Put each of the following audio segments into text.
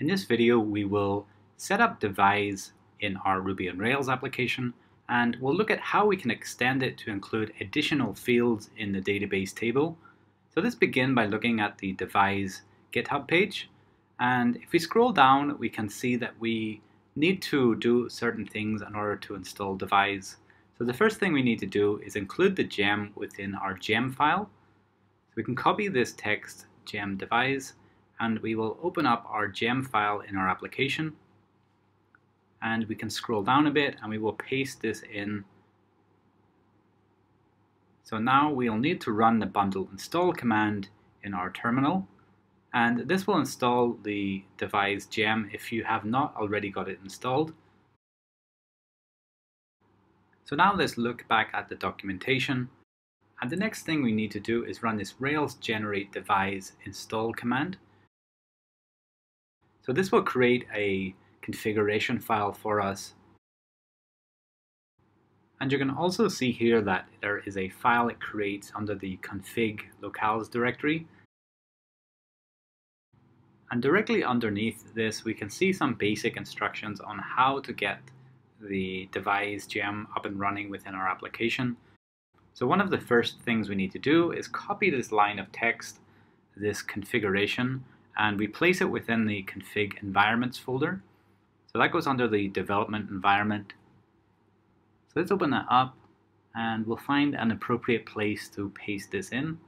In this video, we will set up Devise in our Ruby on Rails application, and we'll look at how we can extend it to include additional fields in the database table. So let's begin by looking at the Devise GitHub page. And if we scroll down, we can see that we need to do certain things in order to install Devise. So the first thing we need to do is include the gem within our gem file. So we can copy this text gem devise and we will open up our gem file in our application and we can scroll down a bit and we will paste this in. So now we'll need to run the bundle install command in our terminal and this will install the Devise gem if you have not already got it installed. So now let's look back at the documentation. And the next thing we need to do is run this Rails generate devise install command. So this will create a configuration file for us. And you can also see here that there is a file it creates under the config locales directory. And directly underneath this, we can see some basic instructions on how to get the Devise gem up and running within our application. So one of the first things we need to do is copy this line of text, this configuration, and we place it within the config environments folder. So that goes under the development environment. So let's open that up and we'll find an appropriate place to paste this in.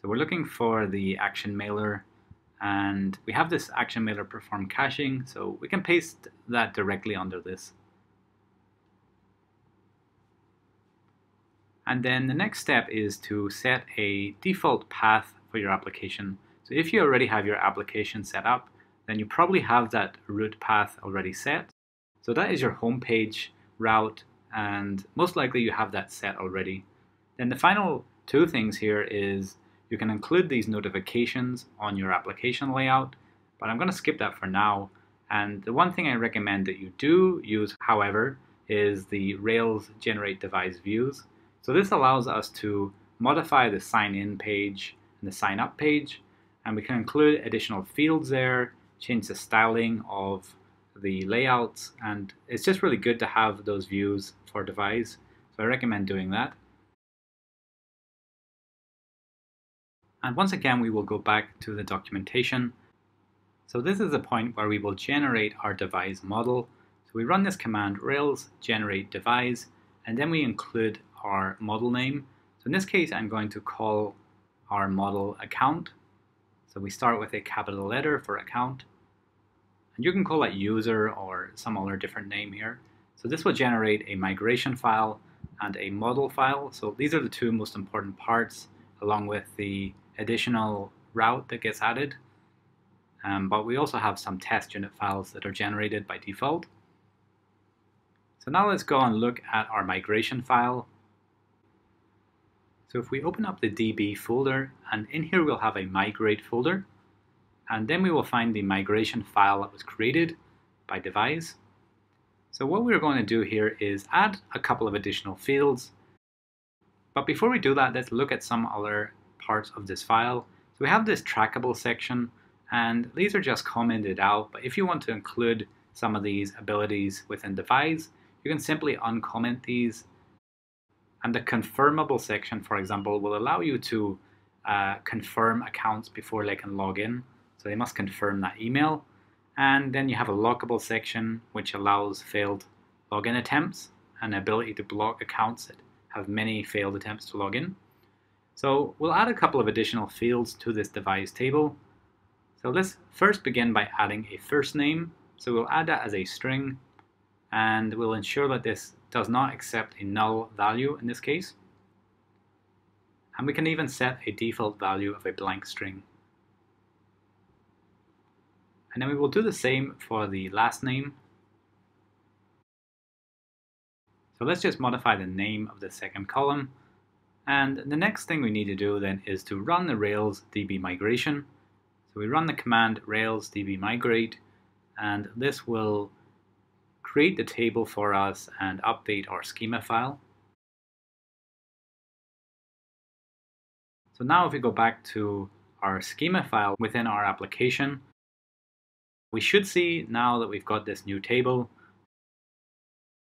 So we're looking for the action mailer and we have this action mailer perform caching, so we can paste that directly under this. And then the next step is to set a default path for your application. So if you already have your application set up, then you probably have that root path already set. So that is your home page route, and most likely you have that set already. Then the final two things here is you can include these notifications on your application layout, but I'm going to skip that for now. And the one thing I recommend that you do use, however, is the Rails generate devise views. So this allows us to modify the sign in page and the sign up page, and we can include additional fields there, change the styling of the layouts, and it's just really good to have those views for Devise. So I recommend doing that. And once again, we will go back to the documentation. So this is the point where we will generate our devise model. So we run this command rails generate devise, and then we include our model name. So in this case, I'm going to call our model account. So we start with a capital letter for account. And you can call it user or some other different name here. So this will generate a migration file and a model file. So these are the two most important parts along with the additional route that gets added. Um, but we also have some test unit files that are generated by default. So now let's go and look at our migration file so if we open up the DB folder, and in here we'll have a migrate folder, and then we will find the migration file that was created by Devise. So what we're going to do here is add a couple of additional fields. But before we do that, let's look at some other parts of this file. So we have this trackable section, and these are just commented out, but if you want to include some of these abilities within Devise, you can simply uncomment these and the confirmable section, for example, will allow you to uh, confirm accounts before they can log in. So they must confirm that email. And then you have a lockable section, which allows failed login attempts and the ability to block accounts that have many failed attempts to log in. So we'll add a couple of additional fields to this Devise table. So let's first begin by adding a first name. So we'll add that as a string and we'll ensure that this does not accept a null value in this case. And we can even set a default value of a blank string. And then we will do the same for the last name. So let's just modify the name of the second column. And the next thing we need to do then is to run the Rails DB migration. So we run the command Rails DB migrate, and this will create the table for us and update our schema file. So now if we go back to our schema file within our application, We should see now that we've got this new table.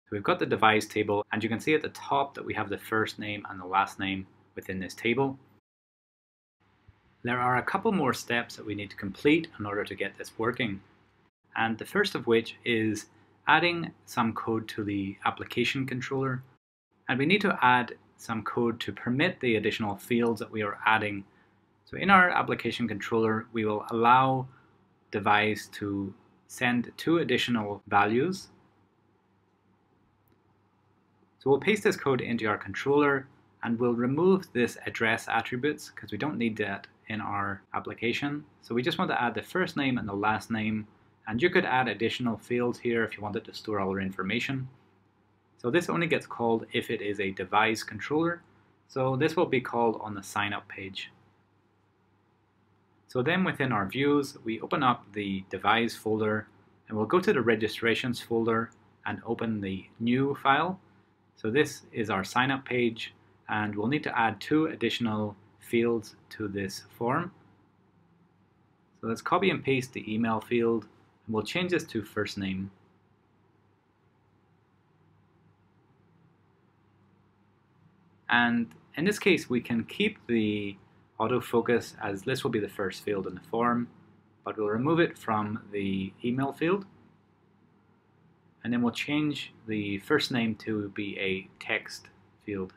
So we've got the Devise table and you can see at the top that we have the first name and the last name within this table. There are a couple more steps that we need to complete in order to get this working. And the first of which is adding some code to the application controller. And we need to add some code to permit the additional fields that we are adding. So in our application controller, we will allow Devise to send two additional values. So we'll paste this code into our controller and we'll remove this address attributes because we don't need that in our application. So we just want to add the first name and the last name and you could add additional fields here if you wanted to store all your information. So this only gets called if it is a Devise controller. So this will be called on the sign up page. So then within our views, we open up the devise folder and we'll go to the registrations folder and open the new file. So this is our sign up page and we'll need to add two additional fields to this form. So let's copy and paste the email field we'll change this to first name. And in this case, we can keep the autofocus as this will be the first field in the form, but we'll remove it from the email field. And then we'll change the first name to be a text field.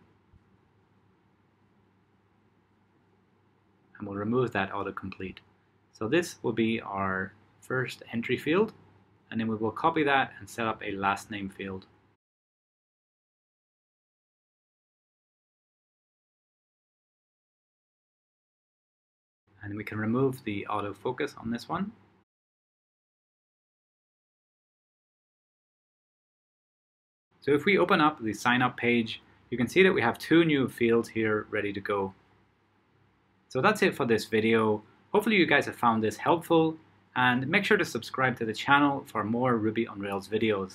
And we'll remove that autocomplete. So this will be our first entry field, and then we will copy that and set up a last name field. and we can remove the autofocus on this one. So if we open up the sign up page, you can see that we have two new fields here ready to go. So that's it for this video. Hopefully you guys have found this helpful and make sure to subscribe to the channel for more Ruby on Rails videos.